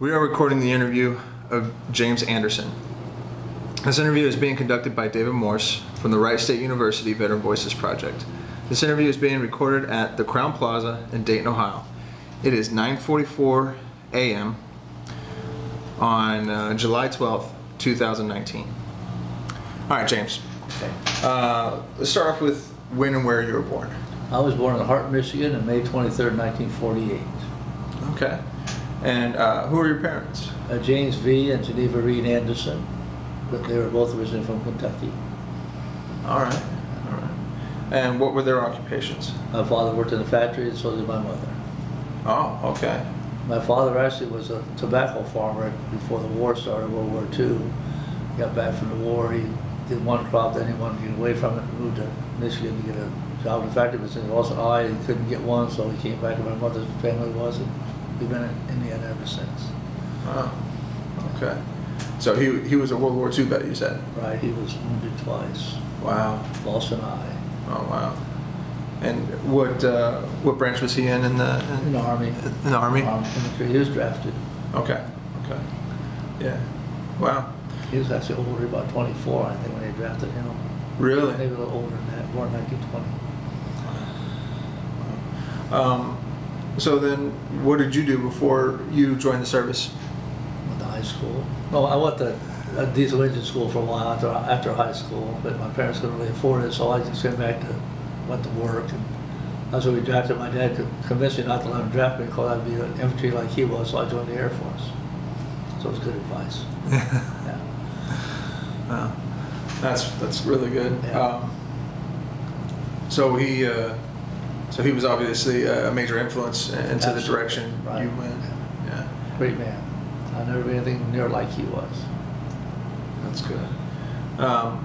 We are recording the interview of James Anderson. This interview is being conducted by David Morse from the Wright State University Veteran Voices Project. This interview is being recorded at the Crown Plaza in Dayton, Ohio. It is 9:44 a.m. on uh, July 12th, 2019. All right, James. Okay. Uh, let's start off with when and where you were born. I was born in Hart, Michigan on May 23rd, 1948. Okay. And uh, who are your parents? Uh, James V. and Geneva Reed Anderson, but they were both originally from Kentucky. All right. All right. And what were their occupations? My father worked in a factory, and so did my mother. Oh, okay. My father actually was a tobacco farmer before the war started, World War II. Got back from the war, he did one crop, then he wanted to get away from it, and moved to Michigan to get a job in the factory, but since he lost an eye, he couldn't get one, so he came back to where my mother's family was, and we've been in Indiana ever since. Oh, okay. So he he was a World War II vet, you said. Right, he was wounded twice, Wow. lost an eye, Oh, wow. And what uh, what branch was he in in the in the army, in the army? infantry, he was drafted. Okay. Okay. Yeah. Wow. He was actually older, about twenty-four, I think, when they drafted him. Really? Maybe a little older than that, born nineteen twenty. Um, so then, what did you do before you joined the service? Went to high school. No, I went to a diesel engine school for a while after, after high school, but my parents couldn't really afford it, so I just came back to, went to work. and That's what we drafted. My dad to convince me not to let him draft me because I'd be an infantry like he was, so I joined the Air Force. So it was good advice. Yeah. Wow. That's that's really good. Yeah. Um, so he uh, so he was obviously a major influence into the direction Right. you went. Yeah, Great man. I never been anything near like he was. that's good. Um,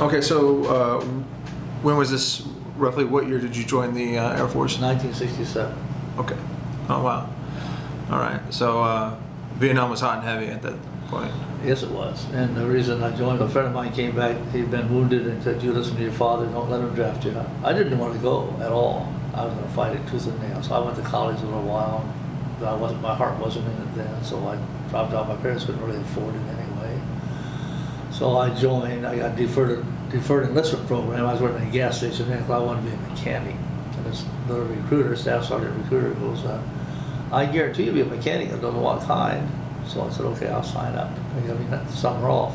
okay, so uh, when was this? Roughly, what year did you join the uh, Air Force? 1967. Okay. Oh wow. All right. So uh, Vietnam was hot and heavy at that Yes, it was. And the reason I joined, a friend of mine came back, he'd been wounded and said, you listen to your father, don't let him draft you. I didn't want to go at all. I was gonna fight it tooth and nail. So I went to college for a while. But I wasn't, my heart wasn't in it then, so I dropped out. My parents couldn't really afford it anyway. So I joined, I got deferred, deferred enlistment program. I was working at a gas station then, 'cause I wanted to be a mechanic. And this little recruiter, staff sergeant recruiter goes, uh, I guarantee you'll be a mechanic, I don't know what kind. So I said, okay, I'll sign up. I mean, that's summer off.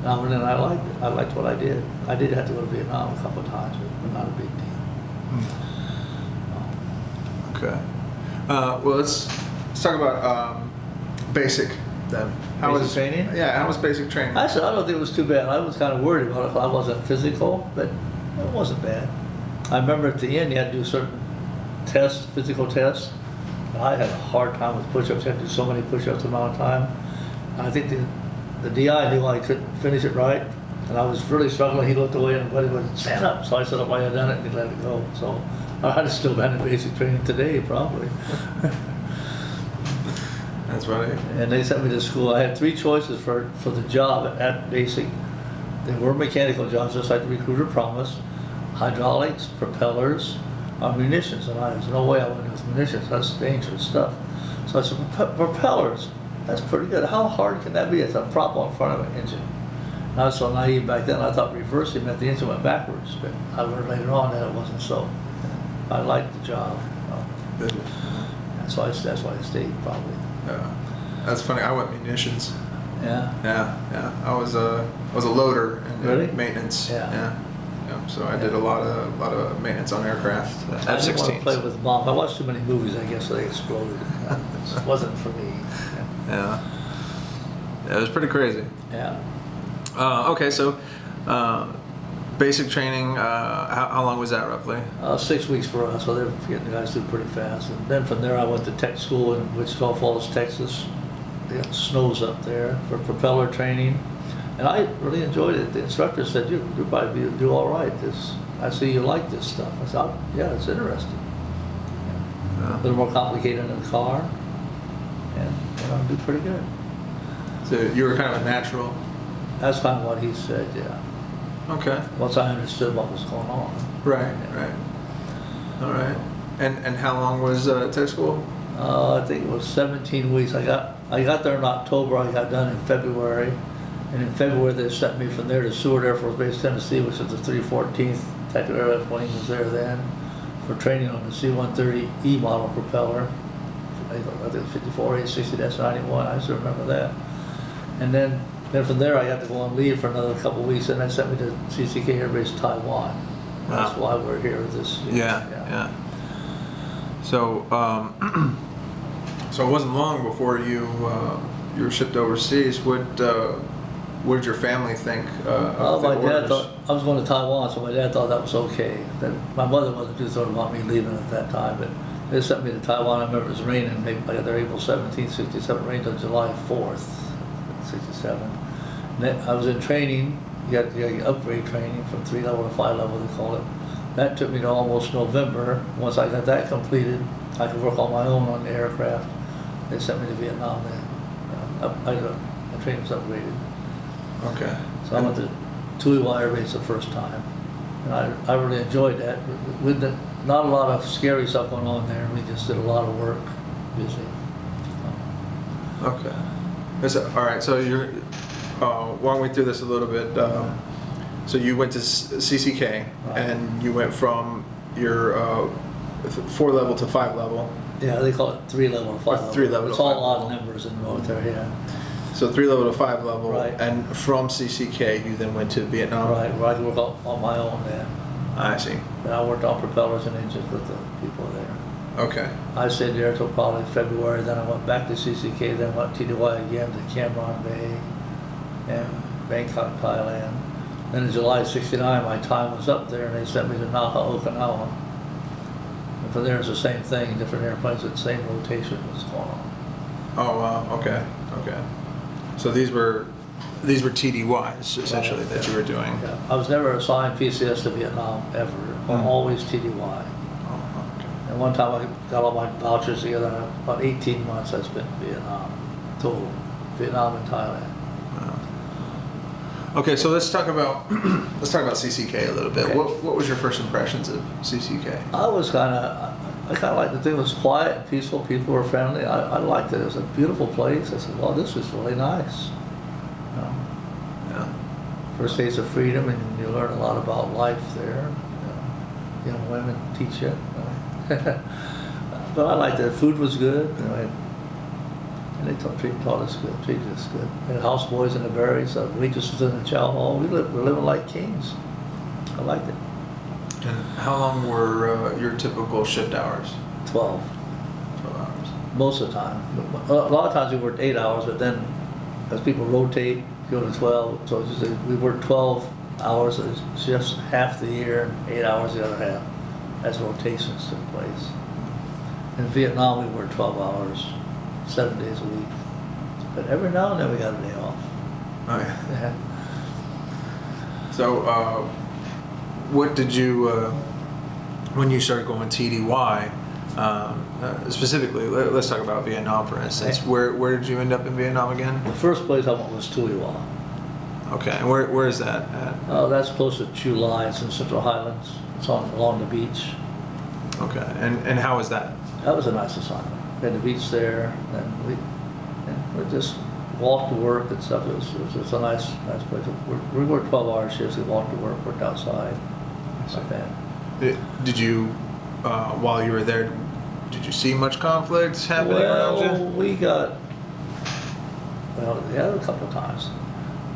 And I went in I liked it. I liked what I did. I did have to go to Vietnam a couple of times, but not a big deal. Okay. Uh, well, let's let's talk about um, basic then. Basic was training? Yeah, how was basic training? Actually, I don't think it was too bad. I was kind of worried about it. 'cause I wasn't physical, but it wasn't bad. I remember at the end you had to do certain tests, physical tests. I had a hard time with push-ups. You had to do so many push-ups amount of time. I think the, the DI knew I couldn't finish it right. And I was really struggling. He looked away and buddy would stand up. So I said, if I had done it, and he'd let it go. So I'd still been in basic training today, probably. That's right. And they sent me to school. I had three choices for, for the job at basic. They were mechanical jobs, just like the recruiter promised. Hydraulics, propellers, or munitions. And I, there's no way I went with munitions. That's dangerous stuff. So I said, "Prop- propellers, that's pretty good. How hard can that be? It's a prop on front of an engine. And I was so naive back then, I thought reversing meant the engine went backwards. But I learned later on that it wasn't so. I liked the job. That's why, I- that's why I stayed probably. Yeah. That's funny. I went munitions. Yeah. Yeah, yeah. I was a I was a loader and Really? maintenance. Yeah. yeah. Yeah. So I did a lot of lot of maintenance on aircraft. I F didn't want to play sixteen. with bombs. I watched too many movies, I guess, so they exploded. It wasn't for me. Yeah. Yeah, it was pretty crazy. Yeah. Uh, okay, so uh, basic training. Uh, how, how long was that roughly? Uh, six weeks for us, so they're getting the guys through pretty fast. And then from there, I went to tech school in Wichita Falls, Texas. They got snows up there for propeller training. And I really enjoyed it. The instructor said, you, you'll probably do- do all right. This, I see you like this stuff. I said, "Oh, yeah, it's interesting. A Uh, little more complicated in the car. And, you know, do pretty good. so you were kind of a natural. That's kind of what he said, yeah. Okay. once I understood what was going on. Right. Right. All right. And and how long was uh, tech school? Uh, I think it was 17 weeks. I got I got there in October, I got done in February. And in February, they sent me from there to Sewart Air Force Base, Tennessee, which is the 314th Tactical Airlift Wing was there then, for training on the C-130E model propeller. I think it was 54, 860-91, I still remember that. And then, then from there, I had to go on leave for another couple of weeks, and they sent me to CCK Air Base Taiwan. That's why we're here this year. Yeah, yeah. So, um, so it wasn't long before you uh, you were shipped overseas. What uh, what did your family think? Uh, Well, of the my dad orders? thought, I was going to Taiwan, so my dad thought that was okay. That, my mother wasn't too thrilled about me leaving at that time, but they sent me to Taiwan. I remember it was raining. They, I got there April 17, 67, rained until July 4th, 67. Then I was in training, you got, you got upgrade training from three level to five level, they call it. That took me to almost November. Once I got that completed, I could work on my own on the aircraft. They sent me to Vietnam then. Uh, up- I, my training was upgraded. Okay. So I went to Tuy Hoa Air Base the first time, and I, I really enjoyed that. With the, not a lot of scary stuff going on there, we just did a lot of work, busy. Okay. Is it- all right. So you're uh, walk me through this a little bit. Um, so you went to S- CCK Right. and you went from your uh, four level to five level. Yeah, they call it three level to five level. Three level It's all five odd level. numbers in the military, yeah. So three level to five level. Right. And from CCK, you then went to Vietnam. Right, right, I could work on, on my own then. I see. And I worked on propellers and engines with the people there. Okay. I stayed there till probably February, then I went back to CCK, then went to TDY again to Cam Ranh Bay and Bangkok, Thailand. Then in July '69, my time was up there and they sent me to Naha, Okinawa. And from there, it's the same thing, different airplanes the same rotation was going on. Oh wow. Okay. Okay. So these were these were TDYs essentially that you were doing. Yeah, I was never assigned PCS to Vietnam ever, Hmm. always TDY. Oh, okay. And one time I got all my vouchers together, and about 18 months I spent in Vietnam, total, Vietnam and Thailand. Okay, so let's talk about let's talk about CCK a little bit. Okay. What what was your first impressions of CCK? I was kind of, I kind of liked the thing. It was quiet, peaceful. People were friendly. I, I liked it. It was a beautiful place. I said, "Well, this is really nice." You know, Yeah. first days of freedom, and you learn a lot about life there. You know, young women teach you. you know. but I liked it. Food was good. You know, and they taught, treated, taught us good, treated us good. Had houseboys in the barracks, uh, waitresses in the chow hall. We lived, we were living like kings. I liked it. And how long were uh, your typical shift hours? Twelve. Twelve hours. most of the time. A lot of times we worked eight hours, but then as people rotate, go to 12. So it's just, we worked 12 hours, as shifts half the year, and eight hours the other half, as rotations took place. In Vietnam, we worked 12 hours, seven days a week. But every now and then we got a day off. Oh, yeah. Yeah. So, uh, what did you uh, when you started going TDY? Um, uh, specifically, let, us talk about Vietnam for instance. Where where did you end up in Vietnam again? The first place I went was Tuy Hoa. Okay, and where where is that at? Oh, that's close to Chu Lai. It's in Central Highlands. It's on along the beach. Okay, and and how was that? That was a nice assignment. We had the beach there, and we, and we just walked to work and stuff. It was, it was just a nice, nice place. We- We worked twelve hour shifts, we walked to work, worked outside, like that. Did, you, uh, while you were there, did you see much conflicts happening around you? Well, we got, well, yeah, a couple of times.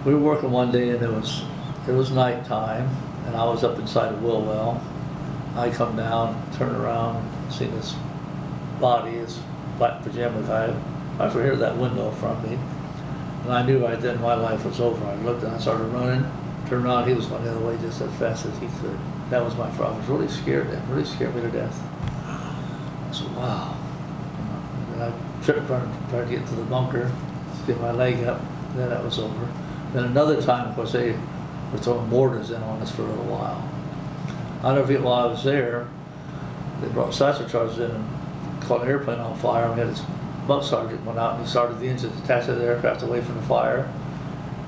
We were working one day and it was, it was nighttime, and I was up inside of wheel well. I come down, turn around, see this body, this black pajama guy, right from here that window from me. And I knew right then my life was over. I looked and I started running, turned around, he was going the other way just as fast as he could. That was my friend. I was really scared then, really scared me to death. Said, wow. And I tripped tried to get to the bunker, get my leg up, then that was over. Then another time, of course, they were throwing mortars in on us for a little while. I never forget while I was there, they brought satchel charges in and caught an airplane on fire. We had this buck sergeant went out and he started the attached to the aircraft away from the fire.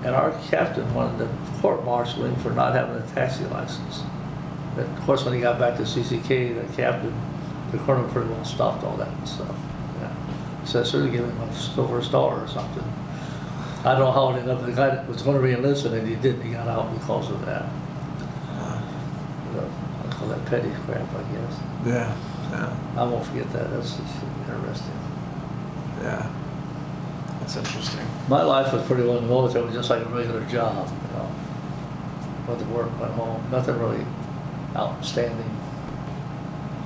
And our captain wanted to court martial him for not having a taxi license. But of course, when he got back to CCK, the captain, the colonel pretty well stopped all that stuff. Yeah. So I have given him a silver star or something. I don't know how it ended up, the guy that was gonna re-enlist and he didn't, he got out because of that. I call that petty crap, I guess. Yeah, yeah, I won't forget that, that's interesting. yeah. That's interesting. My life was pretty well in the military, it was just like a regular job, you know. Went to work, went home, nothing really outstanding,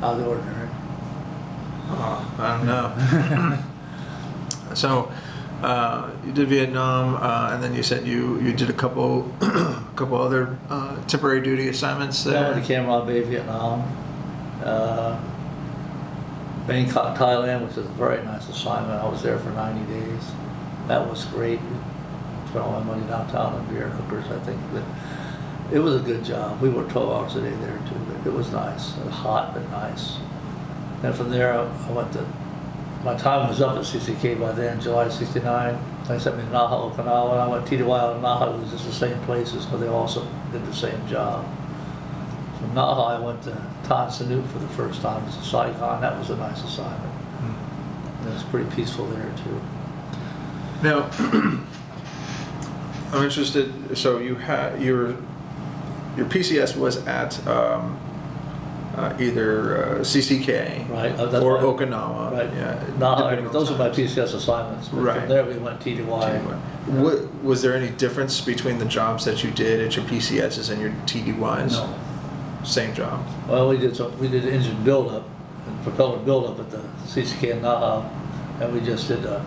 out of the ordinary. Oh, I don't know. so, uh, you did Vietnam, uh, and then you said you, you did a couple, a couple other uh, temporary duty assignments I there. went to Cam Bay, Vietnam. Uh, Bangkok, Thailand, which was a very nice assignment. I was there for 90 days. That was great. Spent all my money downtown on beer and hookers, I think. But it was a good job. We worked 12 hours a day there too. But it was nice. It was hot but nice. And from there, I went to. My time was up at CCK by then, July '69. They sent me to Naha, Okinawa, and I went TDY and Naha. It was just the same places, because they also did the same job. From Naha, I went to Tan Son Nhut for the first time. Was in Saigon. That was a nice assignment. And it was pretty peaceful there too. Now, I'm interested. So you had your your PCS was at um, uh, either uh, CCK Right, uh, or why- Okinawa. Right. Yeah. depending Naha, on those are my. PCS assignments. But Right. From there, we went TDY. What, was there any difference between the jobs that you did at your PCSs and your TDYs? No. Same job. Well, we did some, we did engine buildup and propeller buildup at the CCK in Naha, and we just did a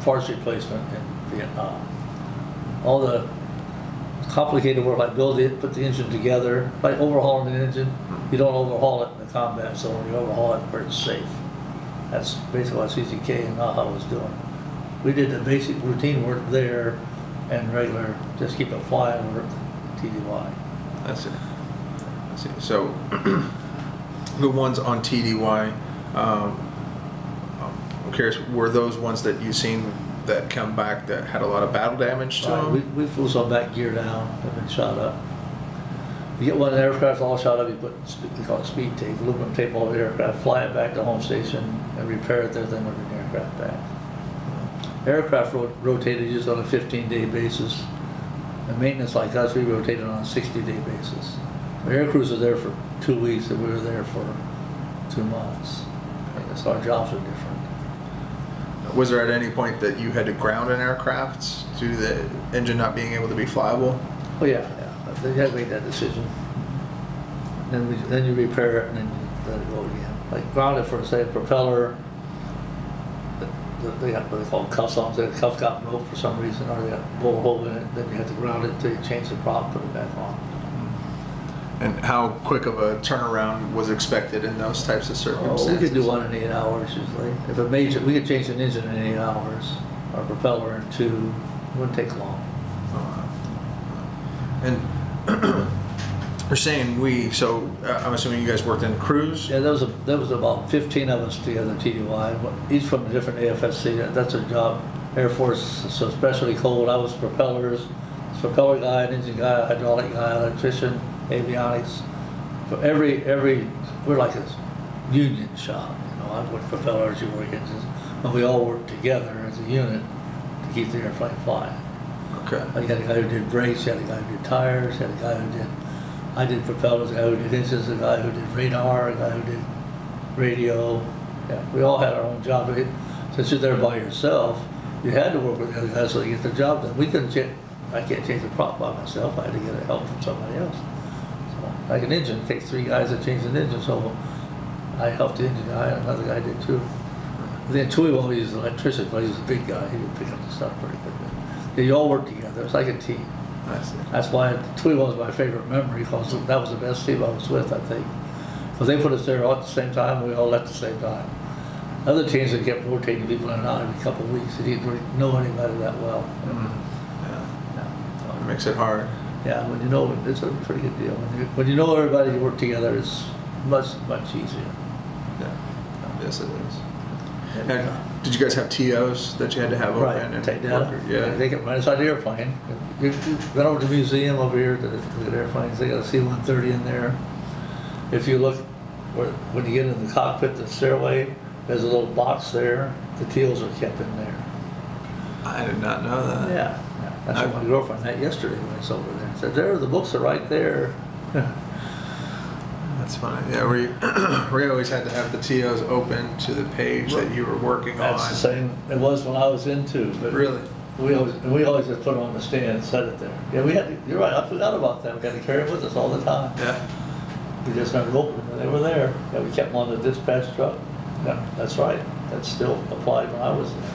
parts replacement in Vietnam. All the complicated work, like build it, put the engine together, like overhauling the engine, you don't overhaul it in the combat zone, you overhaul it where it's safe. That's basically what CCK in Naha was doing. We did the basic routine work there and regular, just keep it flying work, TDY. I see. I see. So the ones on TDY, um, I'm curious, were those ones that you've seen that come back that had a lot of battle damage to Right, we, them? we flew some back gear down, they've been shot up. You get one of the aircraft all shot up, you put, sp- we call it speed tape, aluminum tape over the aircraft, fly it back to home station and repair it there, then bring the aircraft back. Aircraft ro- rotated just on a fifteen day basis. And maintenance like us, we rotated on a sixty day basis. Air crews are there for two weeks and we were there for two months. And so our jobs are different. Was there at any point that you had to ground an aircraft due to the engine not being able to be flyable? Oh, yeah, yeah, they had to make that decision. Then we, then you repair it and then you let it go again. Like ground it for, say, a propeller, the- the- they got what they call cuffs on, the cuff got broke for some reason, or they got a hole in it, then you have to ground it you change the prop, put it back on. And how quick of a turnaround was expected in those types of Oh, circumstances? we could do one in eight hours usually. If a major, we could change an engine in eight hours, or a propeller in two, wouldn't take long. And you're saying we, so uh, I'm assuming you guys worked in crews? Yeah, there was a, there was about fifteen of us together, TDY, each from a different AFSC, that's a job. Air Force, so especially cold, I was propellers, propeller guy, an engine guy, hydraulic guy, electrician, avionics. For every, every, we're like a union shop, you know, I work propellers, you work engines, but we all work together as a unit to keep the airplane flying. Okay. Uh, you had a guy who did brakes, you had a guy who did tires, you had a guy who did, I did propellers, a guy who did engines, a guy who did radar, a guy who did radio. Yeah, we all had our own job. Since you're there by yourself, you had to work with the other guys so you get the job done. We couldn't change, I can't change the prop by myself, I had to get help from somebody else. So, Like an engine, it takes three guys to change an engine, so I helped the engine guy, and another guy did too. Then Tui, well, he's an electrician, but he's a big guy, he could pick up the stuff pretty quickly. They all work together, it's like a team. I see. That's why Tweed was my favorite memory, because that was the best team I was with, I think. Because they put us there all at the same time, we all left at the same time. Other teams that kept rotating people in and out every couple of weeks, they didn't really know anybody that well. Mm, yeah. Yeah, It makes it hard. Yeah, when you know, it's a pretty good deal. When you, when you know everybody, you work together, it's much, much easier. Yeah. Yes, it is. And, And did you guys have TOs that you had to have Right, open and take. Yeah. They get run inside the airplane. You you went over to the museum over here to the airplanes, they got a C-130 in there. If you look, where- when you get in the cockpit, the stairway, There's a little box there, the teals are kept in there. I did not know that. Yeah, yeah. that's what my girlfriend had yesterday when I was over there. Said, there, the books are right there. That's fine. Yeah, we we always had to have the TOs open to the page that you were working on. That's the same, it was when I was in too, but. Really? We always, and we always just put them on the stand and set it there. Yeah, we had, to- you're right, I forgot about that. We had to carry them with us all the time. Yeah. We just never opened them, and they were there. Yeah, we kept them on the dispatch truck. Yeah, that's right. That still applied when I was there.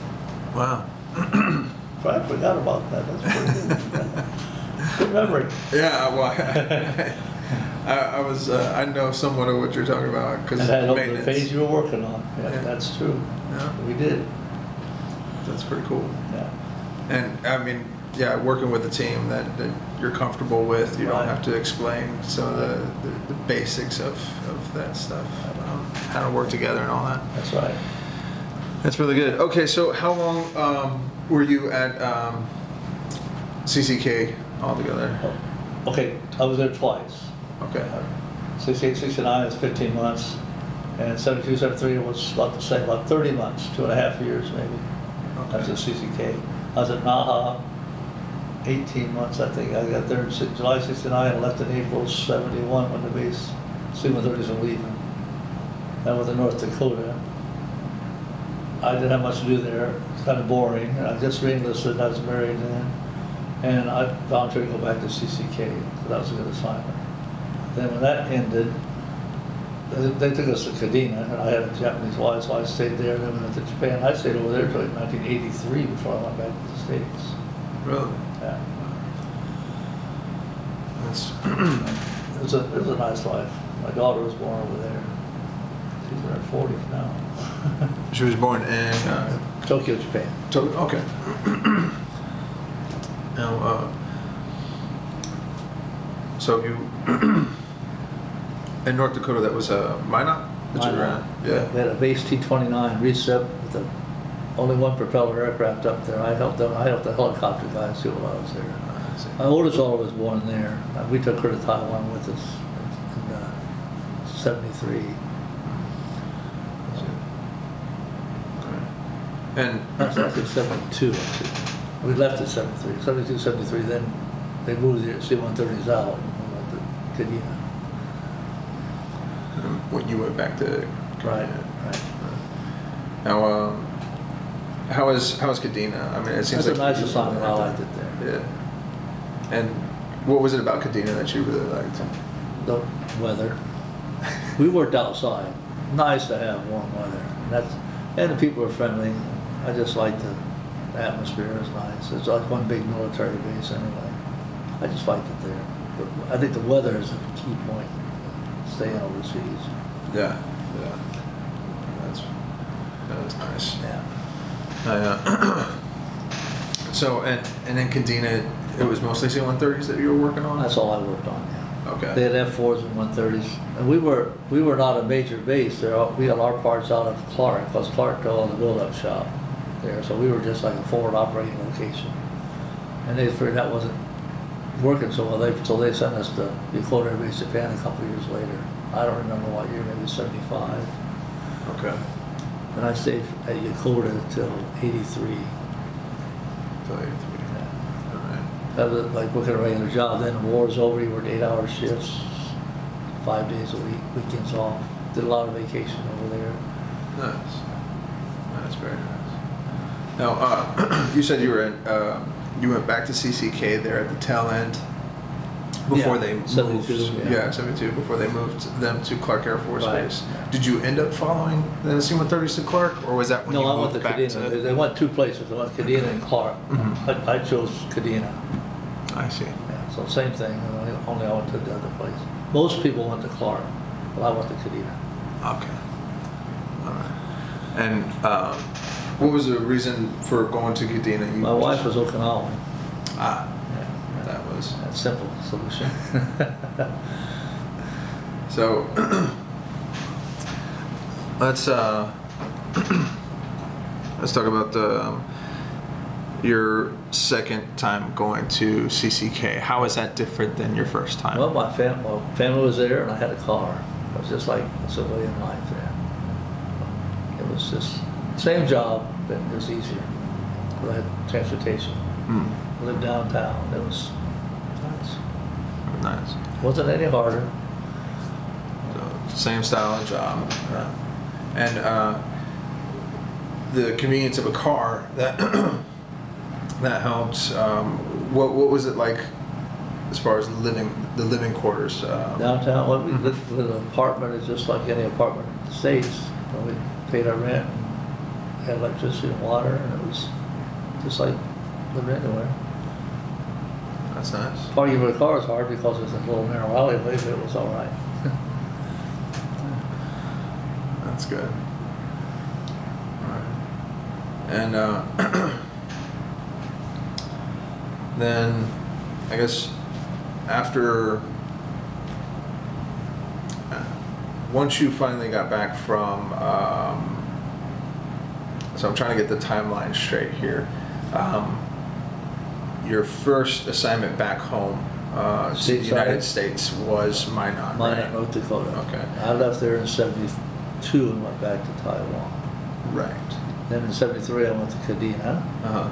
Wow. I forgot about that. That's pretty good. Good memory. Yeah. Well, I, I was uh, I know somewhat of what you're talking about because And that over the maintenance. page you were working on. Yeah, Yeah. that's true. Yeah, We did, that's pretty cool. yeah. And I mean, yeah, working with a team that, that you're comfortable with, you don't Right. have to explain some of the, the, the basics of, of that stuff, um, how to work together and all that. That's right. That's really good. Okay, so how long um, were you at um, CCK altogether? Okay, I was there twice. Okay. 68, 69 is 15 months, and 72, 73 was about the same, about 30 months, two and a half years maybe. That's at CCK. I was at Naha, 18 months, I think. I got there in July 69 and left in April 71 when the base, C-130s were leaving. Then with the North Dakota. I didn't have much to do there. It's kind of boring. I just re-enlisted, I was married then. And I volunteered to go back to CCK, so that was a good assignment. Then when that ended, they they took us to Kadena, and I had a Japanese wife, so I stayed there, then we went to Japan. I stayed over there until 1983 before I went back to the States. Really? Yeah. That's, It was a, it was a nice life. My daughter was born over there. She's in her 40s now. she was born in uh, Tokyo, Japan. To- okay. now, uh, so you in North Dakota, that was a Minot that you Minot. in? We Yeah. had a base T-29 recip with the, only one propeller aircraft up there. I helped them, I helped the helicopter guys too while I was there. My oldest daughter was born there. Uh, We took her to Taiwan with us in uh, 73. And That's actually 72, actually. We left at 73, 72, 73, then they moved the C-130s out and went to Kadena. um, when you went back to Right, right. Now, um, how is how is Kadena? I mean, it seems That's a like nice you assignment. I liked it there. Yeah. And what was it about Kadena that you really liked? The weather. We worked outside. Nice to have warm weather. And that's, and the people are friendly. I just like the atmosphere is nice. It's like one big military base anyway. I just liked it there. But I think the weather is a key point, staying overseas. Yeah, yeah. That's that was nice. Yeah. I, uh, so and and in Kadena, it was mostly C-130s that you were working on. That's all I worked on, yeah. Okay. They had F-4s and 130s. And we were, we were not a major base there. We got our parts out of Clark, because Clark owned the build-up shop there. So we were just like a forward operating location. And they figured that wasn't working so well, they, so they sent us to Yokota Air Base Japan a couple years later. I don't remember what year, maybe 75. Okay. And I stayed at Yokota till 83. So, all right. That was like working a regular job. Then the war was over, you worked eight-hour shifts, five days a week, weekends off. Did a lot of vacation over there. Nice. That's very nice. Now, uh, you said you were in, uh, you went back to CCK there at the tail end before Yeah, they moved. 72, yeah. 72, before they moved them to Clark Air Force Right, Base. Did you end up following the C-130s to Clark, or was that when No, you I moved went to back Kadena. They- to? They went two places. They went Kadena and Clark. Mhm. I, I chose Kadena. I see. Yeah, so same thing, only, only I went to the other place. Most people went to Clark, but I went to Kadena. Okay. All right. And um, what was the reason for going to Kadena? You My wife was Okinawan. Ah, Yeah, that was. That's simple solution. So let's uh, let's talk about the um, your second time going to CCK. How is that different than your first time? Well, my fam- well, family was there and I had a car. It was just like a civilian life there. It was just, same job, but it was easier. I had transportation, Hmm. lived downtown, it was nice. Nice. Wasn't any harder. So, same style of job. And uh, the convenience of a car that that helped. Um, what what was it like as far as living the living quarters? Um, Downtown, well, we Mhm. lived with an apartment, it's just like any apartment in the States. You know, We paid our rent, had electricity and water, and it was just like living anywhere. That's nice. Parking with a car is hard because it's a little narrow alleyway, but it was all right. That's good. Alright. And uh, then, I guess after uh, once you finally got back from, um, so I'm trying to get the timeline straight here. Um, your first assignment back home uh, to the? United States was Minot, Mine right? North Dakota. Okay. I left there in seventy-two and went back to Taiwan. Right. Then in seventy-three, I went to Kadena. Uh-huh.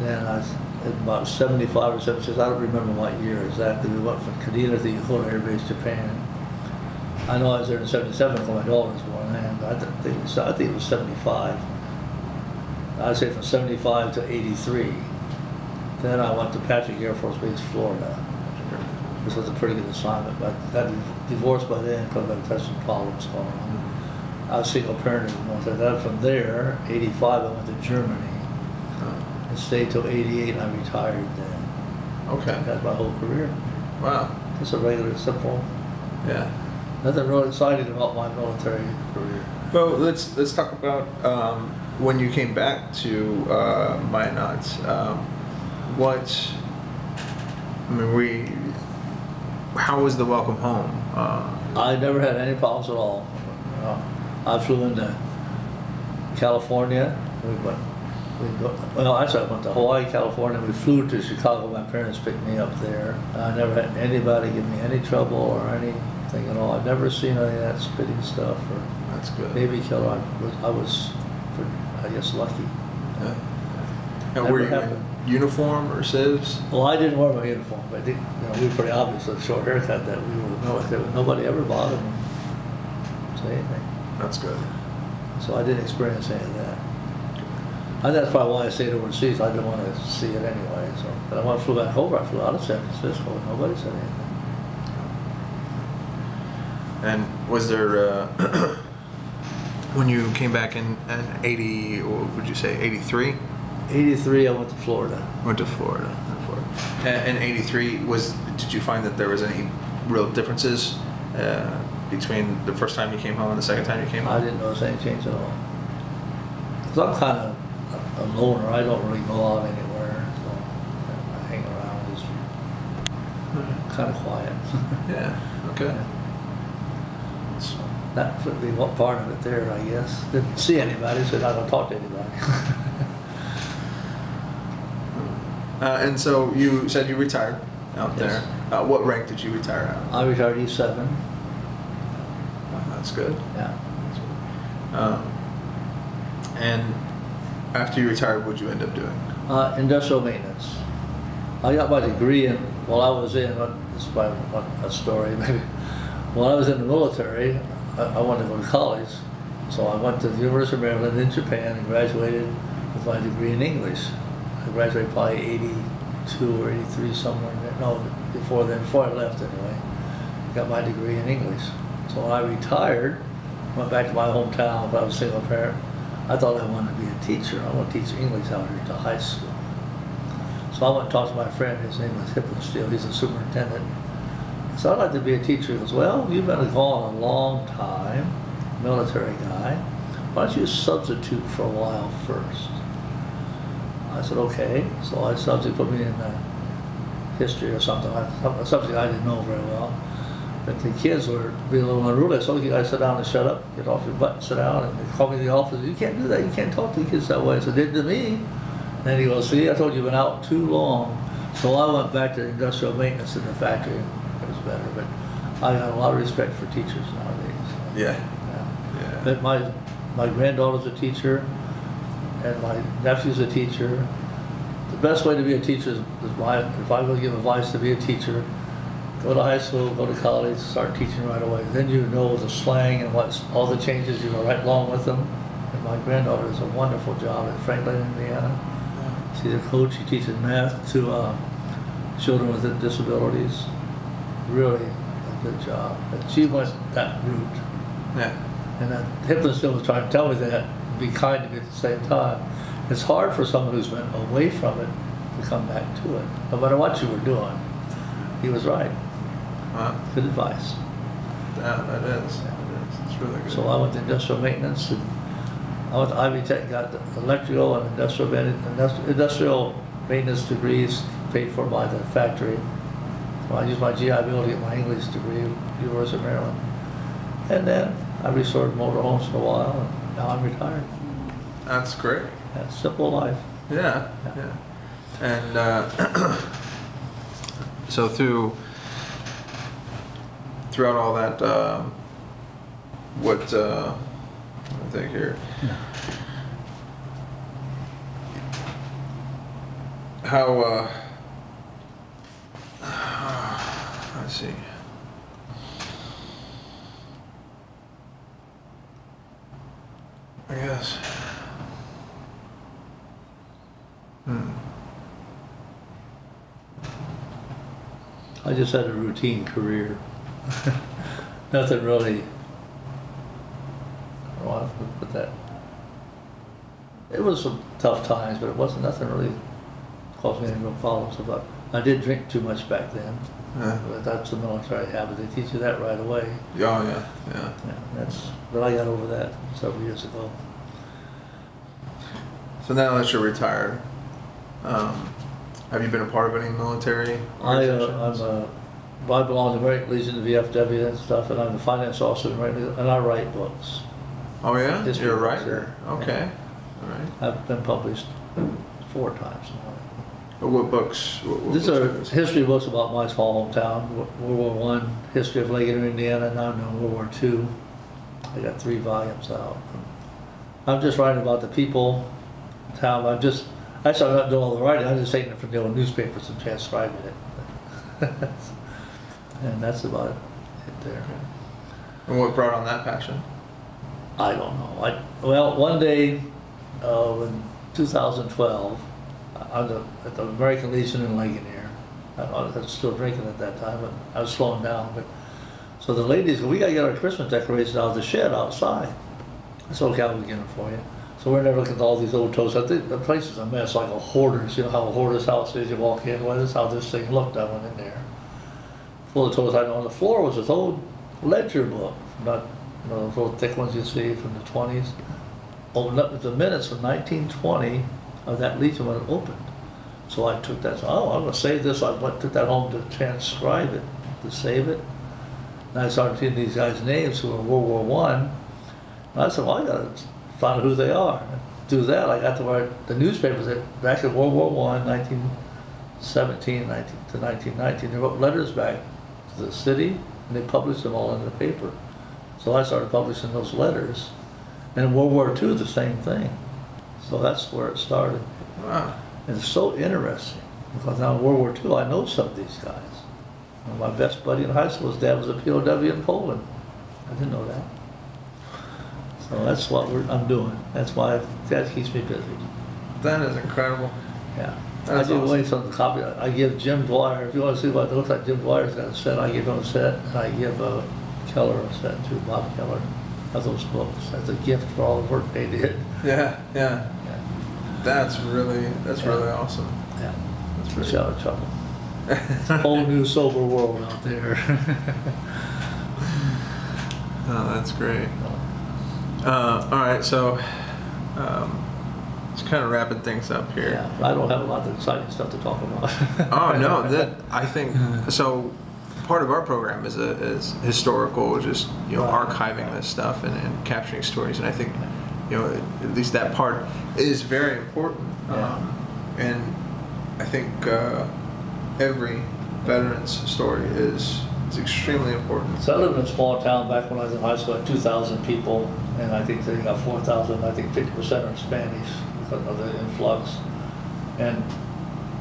Then I, at about seventy-five or seventy-six, I don't remember what year exactly, we went from Kadena to Yokota Air Base, Japan. I know I was there in seventy-seven when my daughter was born, and I th- think it was, I think it was seventy-five. I'd say from seventy-five to eighty-three. Then I went to Patrick Air Force Base, Florida. This was a pretty good assignment, but I got divorced by then because I had some problems going on. I was single parent in North Then from there, eighty-five, I went to Germany and stayed till eighty-eight and I retired then. Okay. That's my whole career. Wow. Just a regular, simple, Yeah. nothing real exciting about my military career. Well, let's let's talk about um, when you came back to uh, Minot. Um, what I mean, we. How was the welcome home? Uh, I never had any problems at all. Uh, I flew into California. We went, we go, well, actually, I went to Hawaii, California. We flew to Chicago. My parents picked me up there. I never had anybody give me any trouble or anything at all. I've never seen any of that spitting stuff or that's good. baby killer. I was, I was, I guess, lucky. And Never were you happened. in uniform or civs? Well, I didn't wear my uniform, but it, you know, we were pretty obvious with short haircut that we were military. but Nobody ever bothered me, say anything. That's good. So I didn't experience any of that. And that's probably why I stayed overseas. I didn't want to see it anyway. So, but when I flew back over, I flew out of San Francisco. and Nobody said anything. And was there uh, when you came back in, in eighty? What would you say? Eighty three. 83, I went to Florida. Went to Florida. In '83, was did you find that there was any real differences uh, between the first time you came home and the second time you came home? I didn't notice any change at all. Because I'm kind of a, loner. I don't really go out anywhere. So I hang around, just kind of quiet. Yeah. Okay. So that would be what part of it there, I guess. Didn't see anybody, so I don't talk to anybody. Uh, and so you said you retired out Yes. there. Uh, what rank did you retire at? I retired E7. Oh, that's good. Yeah. Um, and after you retired, what'd you end up doing? Uh, industrial maintenance. I got my degree in, while I was in, this is probably a story maybe. While I was in the military, I, I wanted to go to college. So I went to the University of Maryland in Japan and graduated with my degree in English. I graduated probably 82 or 83 somewhere in there. No, before then, before I left anyway. Got my degree in English. So when I retired, went back to my hometown, but I was a single parent. I thought I wanted to be a teacher. I want to teach English out here to high school. So I went and talked to my friend, his name was Hippensteel, he's a superintendent. So I'd like to be a teacher. He goes, well, you've been gone a long time, military guy. Why don't you substitute for a while first? I said, okay. So I substitute, put me in uh, history or something, I- something I didn't know very well. But the kids were being a little unruly. So you guys sit down and shut up, get off your butt, sit down. And they called me to the office. You can't do that. You can't talk to the kids that way. So did to me. And he goes, see, I told you you've been out too long. So I went back to industrial maintenance in the factory. Better. But I got a lot of respect for teachers nowadays. Yeah. Yeah. But my my granddaughter's a teacher, and my nephew's a teacher. The best way to be a teacher is, is my, if I to give advice to be a teacher, go to high school, go to college, start teaching right away. Then you know the slang and what's, all the changes, you go right along with them. And my granddaughter does a wonderful job at Franklin, Indiana. She's a coach, she teaches math to uh, children with disabilities. Really a good job. And she went that route. Yeah. And that Hippensteel was trying to tell me that, be kind to me at the same time. It's hard for someone who's been away from it to come back to it, no matter what you were doing. He was right. Wow. Good advice. Yeah, that is. That is. It's really good. So I went to industrial maintenance and I went to Ivy Tech, got the electrical and industrial, industrial maintenance degrees paid for by the factory. So I used my GI Bill to get my English degree, at University of Maryland. And then I restored motorhomes for a while and now I'm retired. That's great. Yeah, simple life. Yeah, yeah. And uh, so through throughout all that, um, what uh, me think here. How uh, let's see. I guess. Hmm. I just had a routine career. Nothing really. I don't know how to put that. It was some tough times, but it wasn't nothing really caused me any real problems. But I did drink too much back then. Yeah. But that's a military habit. They teach you that right away. Oh yeah, yeah. Yeah, that's. But I got over that several years ago. So now that you're retired, um, have you been a part of any military I, uh, I'm a, I belong to American Legion, the VFW and stuff, and I'm the finance officer, in and I write books. oh yeah, history you're a books, writer. yeah. Okay, all right. I've been published four times now. What books? What, what These books are history books about my small hometown, World War One, history of Ligonier, Indiana, and now I'm doing World War Two. I got three volumes out. I'm just writing about the people, town, I'm just, actually, I'm not doing all the writing, I'm just taking it from the old newspapers and transcribing it. And that's about it there. And what brought on that passion? I don't know. I, well, one day, uh, in 2012, Uh, I was at the American Legion in Ligonier. I, I was still drinking at that time, but I was slowing down. But so the ladies "We gotta get our Christmas decorations out of the shed outside." I said, "Okay, I'll for you." So we're there looking at all these old toys. I think the place is a mess, like a hoarder's. You know how a hoarder's house is? You walk in, well, this is how this thing looked. I went in there, full of toys. I know on the floor was this old ledger book, not you know those little thick ones you see from the 20s. Opened up with the minutes from 1920 of that Legion when it opened. So I took that. Oh, I'm going to save this. I went took that home to transcribe it, to save it. And I started seeing these guys' names who were in World War One. And I said, well, I got to find out who they are. Do that. I got to write the newspapers that back in World War One, 1917 19, to 1919. They wrote letters back to the city, and they published them all in the paper. So I started publishing those letters. And in World War II, the same thing. So that's where it started. Wow. And it's so interesting because now in World War II, I know some of these guys. And my best buddy in high school, his dad was a POW in Poland. I didn't know that. So that's what we're, I'm doing. That's why that keeps me busy. That is incredible. Yeah. I That's give away awesome. some copy. I give Jim Dwyer, if you want to see what it looks like, Jim Dwyer's got a set. I give him a set. And I give uh, Keller a set too, Bob Keller, of those books. That's a gift for all the work they did. Yeah, yeah. Yeah. That's really that's Yeah. really awesome. Yeah. That's Fish really. out of trouble. Whole new sober world out there. Oh, that's great. Uh, all right, so um, just kind of wrapping things up here. yeah, I don't have a lot of exciting stuff to talk about. Oh no, that I think so. Part of our program is a, is historical, just you know, Right. archiving this stuff and, and capturing stories, and I think you know at least that part is very important. Yeah. Um, and I think uh, every veteran's story is It's extremely important. So I lived in a small town back when I was in high school, had two thousand people, and I think they got four thousand, I think fifty percent are Spanish because of the influx. And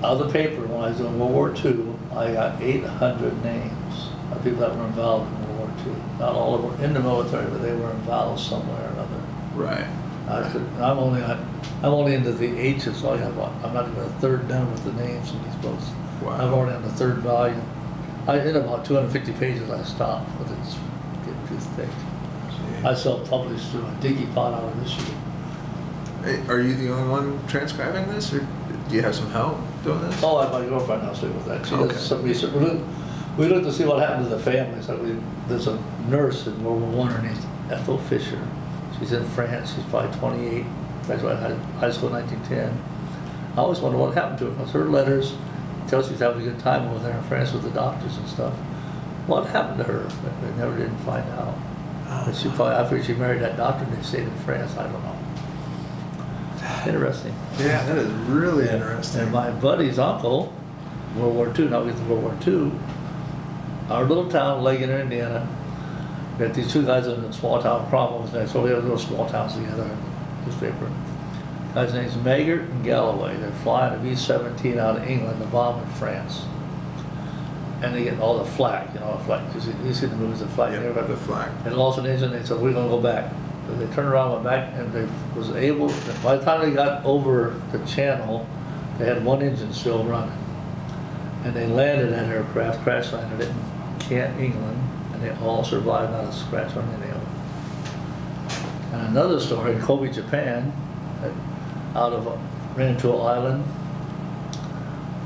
out of the paper, when I was doing World War II, I got eight hundred names of people that were involved in World War II. Not all of them were in the military, but they were involved somewhere. Right. I could, I'm only, I'm only into the H's, so I have, I'm not even a third done with the names in these books. Wow. I'm already on the third volume. I did about two hundred and fifty pages, I stopped, because it's getting too thick. I self-published through a Dicky pot out of this year. Hey, Are you the only one transcribing this, or do you have some help doing this? Oh, I have my girlfriend helps me with that. She Okay. does some research. We looked, we looked to see what happened to the families. So we, there's a nurse in World War One, her name's Ethel Fisher. She's in France, she's probably twenty-eight, graduated high, high school in nineteen ten. I always wonder what happened to her, because her letters tell she's having a good time over there in France with the doctors and stuff. What happened to her? They never didn't find out. But she probably, after she married that doctor, and they stayed in France, I don't know. Interesting. Yeah, that is really And- interesting. And my buddy's uncle, World War II, now we get to World War II, our little town, Ligonier, Indiana, we had these two guys in a small town, Cromwell was next, so we had little small towns together in newspaper. Guy's name's Maggart and Galloway. They're flying a B-17 out of England to bomb in France. And they get all the flak, you know, the flak, because you see the movies, the flak, Yeah, everybody- the flag. and lost an engine, they said, we're gonna go back. So they turned around, went back, and they was able, by the time they got over the channel, they had one engine still running. And they landed that aircraft, crash landed it in Kent, England, and they all survived, not a scratch on any of them. And another story, in Kobe, Japan, out of, ran into an island.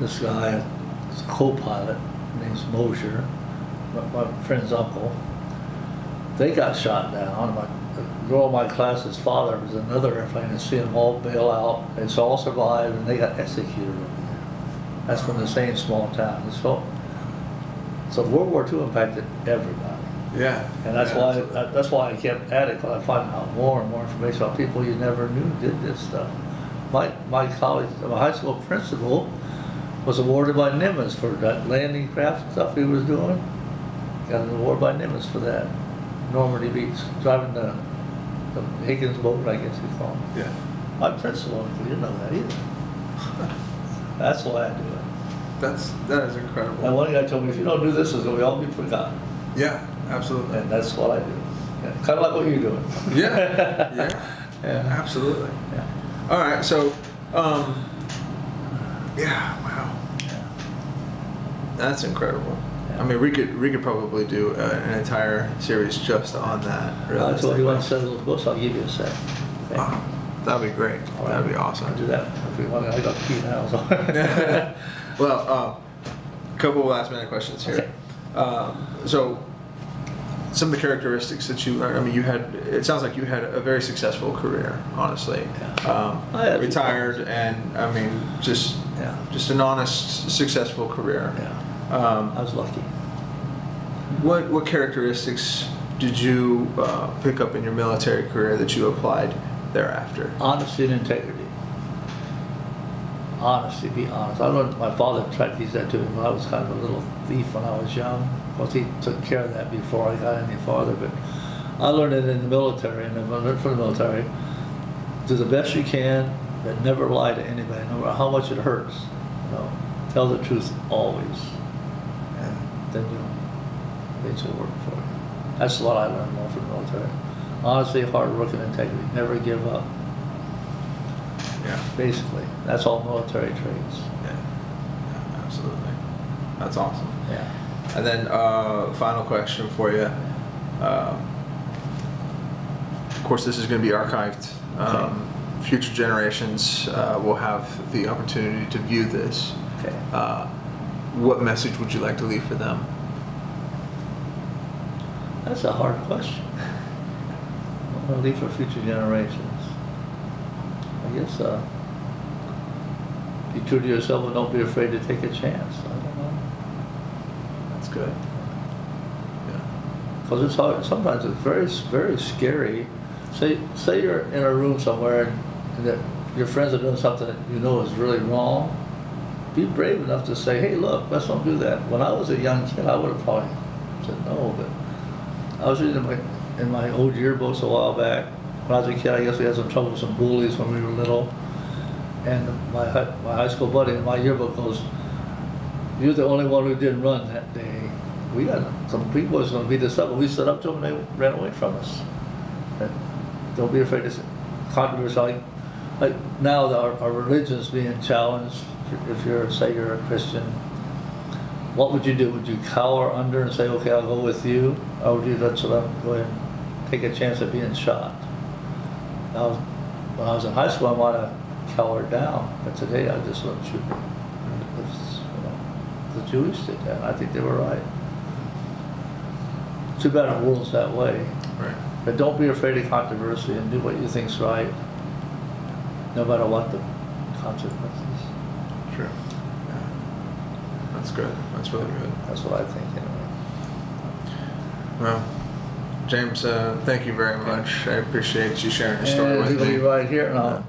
This guy, is a co-pilot, name's Mosher, my, my friend's uncle. They got shot down. My the girl in my class's father was another airplane and see them all bail out. It's all survived and they got executed over there. That's from the same small town. So, so World War II impacted everybody. Yeah. And that's Yeah, why, absolutely. that's why I kept at it, because I find out more and more information about people you never knew did this stuff. My, my college, my high school principal was awarded by Nimitz for that landing craft stuff he was doing. Got an award by Nimitz for that. Normandy Beach, driving the, the Higgins boat, I guess you call it. Yeah. My principal, we didn't know that either. That's why I do it. That's, that is incredible. And one guy told me, if you don't do this, it's gonna all be forgotten. Yeah, absolutely. And that's what I do. Kind of like what you're doing. Yeah, yeah, Yeah. absolutely. Yeah. All right, so, um, yeah, wow, Yeah. that's incredible. I mean, we could we could probably do uh, an entire series just on that. I told you realistically. want to send those books, I'll give you a set. Okay? Wow, that'd be great. Right. That'd be awesome. I'll do that if you want. I got a key now, so. Well, um, couple of last minute questions here. Okay. Um, so, some of the characteristics that you learned. I mean, you had. It sounds like you had a very successful career. Honestly, Yeah. um, I had retired, and I mean, just Yeah, just an honest, successful career. yeah. Um, I was lucky. what what characteristics did you uh, pick up in your military career that you applied thereafter? Honesty and integrity. Honesty, be honest. I learned, my father tried to teach that to me when I was kind of a little thief when I was young. Of course, he took care of that before I got any farther, but I learned it in the military, and I learned from the military. Do the best you can, but never lie to anybody, no matter how much it hurts. You know, tell the truth always. and then you'll eventually work for you. That's what I learned more from the military. Honestly, hard work and integrity. Never give up. Yeah. Basically, that's all military traits. Yeah. yeah absolutely. That's awesome. Yeah. And then, uh, final question for you. Um, of course, this is going to be archived. Um, future generations uh, will have the opportunity to view this. Okay. Uh, what message would you like to leave for them? That's a hard question. What will I leave for future generations? Guess uh, be true to yourself and don't be afraid to take a chance. I don't know. That's good. Yeah. Because it's hard. Sometimes it's very, very scary. Say, say you're in a room somewhere and, that your friends are doing something that you know is really wrong. Be brave enough to say, "Hey, look, let's don't do that." When I was a young kid, I would have probably said, no, but I was reading in my, in my old yearbooks a while back. When I was a kid, I guess we had some trouble with some bullies when we were little. And my, my high school buddy in my yearbook goes, you're the only one who didn't run that day. We got some people was gonna beat us up, but we stood up to them and they ran away from us. And Don't be afraid to say controversy, like, like now our, our religion's being challenged, if you're, say you're a Christian, what would you do? Would you cower under and say, okay, I'll go with you? Or would you let them go ahead and take a chance of being shot? I was, when I was in high school, I might have cowered down, but today I just shoot me. You know, The Jewish did that, I think they were right. Too bad our world's that way. Right. But don't be afraid of controversy and do what you think's right, no matter what the consequences. True. Yeah. That's good. That's really good. That's what I think anyway. Well, James, uh, thank you very much. I appreciate you sharing your story And with me. right here,